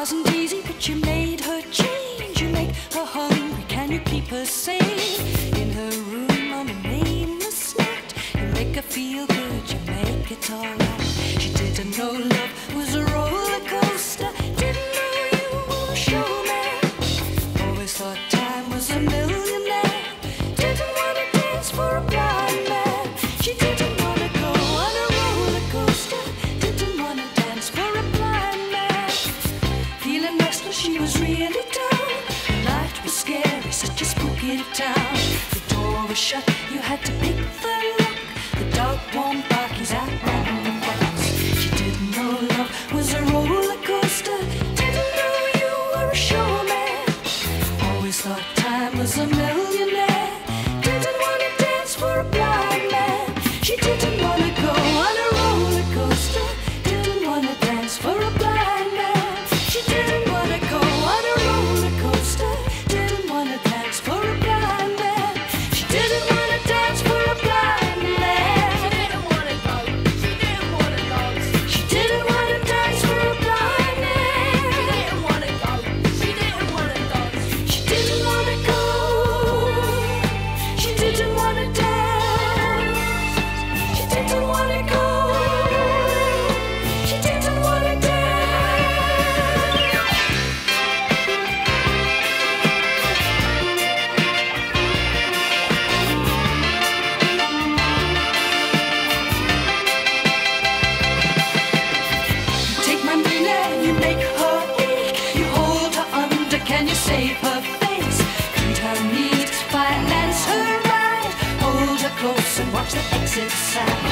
wasn't easy, but you made her change. You make her hungry. Can you keep her sane? In her room on the nameless night, you make her feel good. You make it all. town. The door was shut, you had to pick the lock. The dog won't bite. watch the exit sign.